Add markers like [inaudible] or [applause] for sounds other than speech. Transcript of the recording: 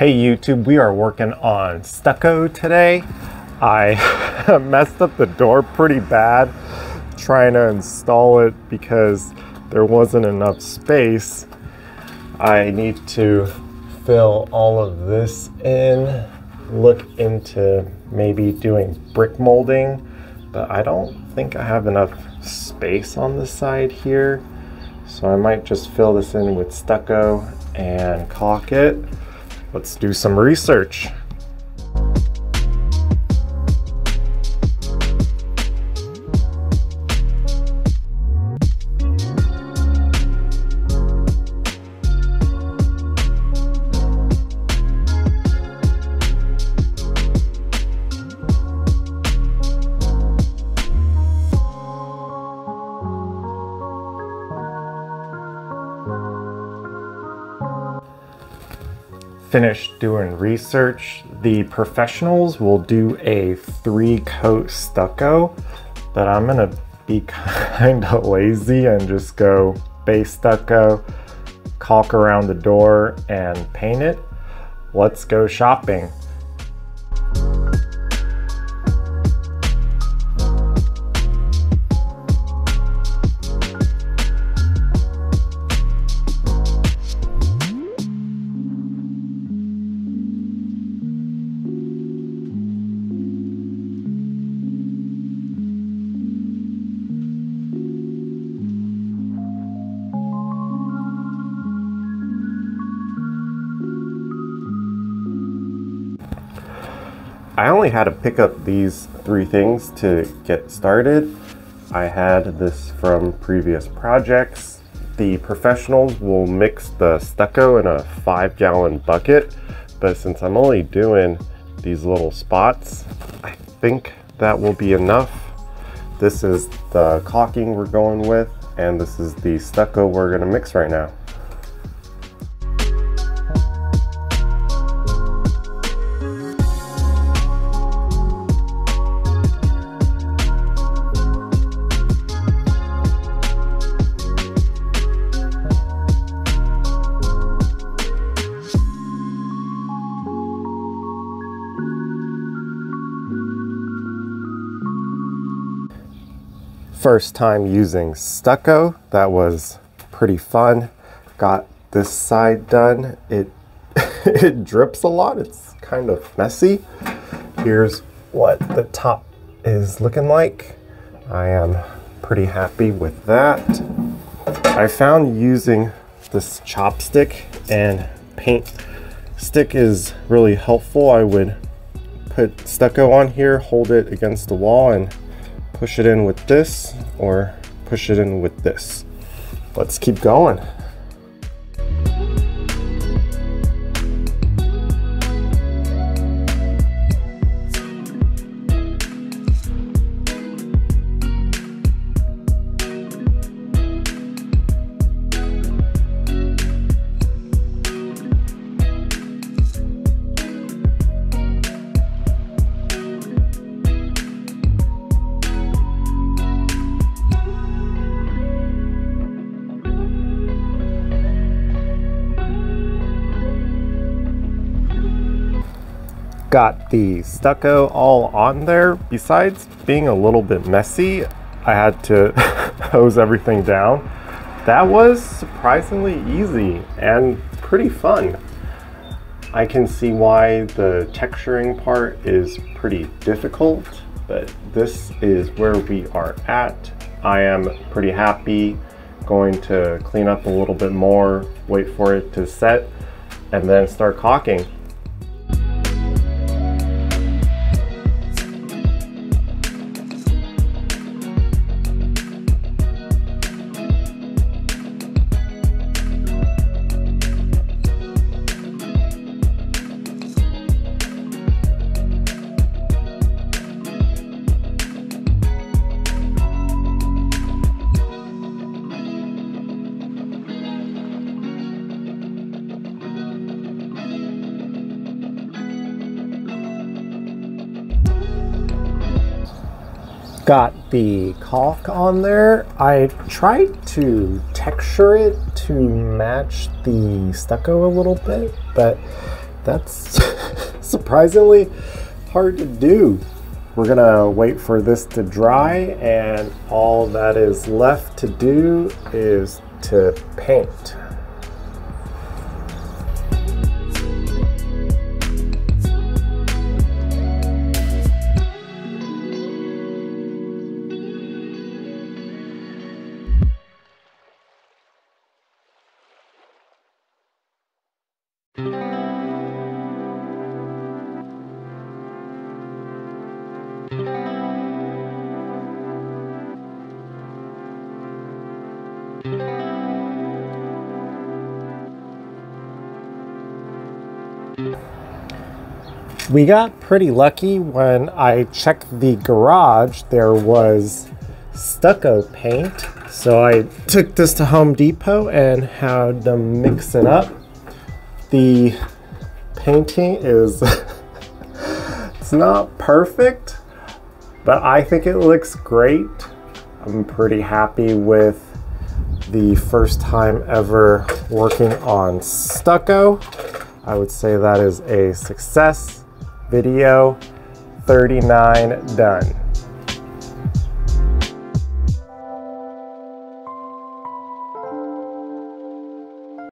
Hey YouTube, we are working on stucco today. I [laughs] messed up the door pretty bad trying to install it because there wasn't enough space. I need to fill all of this in, look into maybe doing brick molding, but I don't think I have enough space on the side here. So I might just fill this in with stucco and caulk it. Let's do some research. Finished doing research, the professionals will do a three coat stucco, but I'm gonna be [laughs] kind of lazy and just go base stucco, caulk around the door and paint it. Let's go shopping. I only had to pick up these three things to get started. I had this from previous projects. The professionals will mix the stucco in a five gallon bucket, but since I'm only doing these little spots, I think that will be enough. This is the caulking we're going with, and this is the stucco we're gonna mix right now. First time using stucco. That was pretty fun. Got this side done. It [laughs] it drips a lot. It's kind of messy. Here's what the top is looking like. I am pretty happy with that. I found using this chopstick and paint stick is really helpful. I would put stucco on here, hold it against the wall and push it in with this or push it in with this. Let's keep going. Got the stucco all on there. Besides being a little bit messy, I had to [laughs] hose everything down. That was surprisingly easy and pretty fun. I can see why the texturing part is pretty difficult, but this is where we are at. I am pretty happy going to clean up a little bit more, wait for it to set, and then start caulking. Got the caulk on there. I tried to texture it to match the stucco a little bit, but that's [laughs] surprisingly hard to do. We're gonna wait for this to dry and all that is left to do is to paint. We got pretty lucky when I checked the garage, there was stucco paint. So I took this to Home Depot and had them mix it up. The painting is, [laughs] it's not perfect, but I think it looks great. I'm pretty happy with the first time ever working on stucco. I would say that is a success. Video 39 done.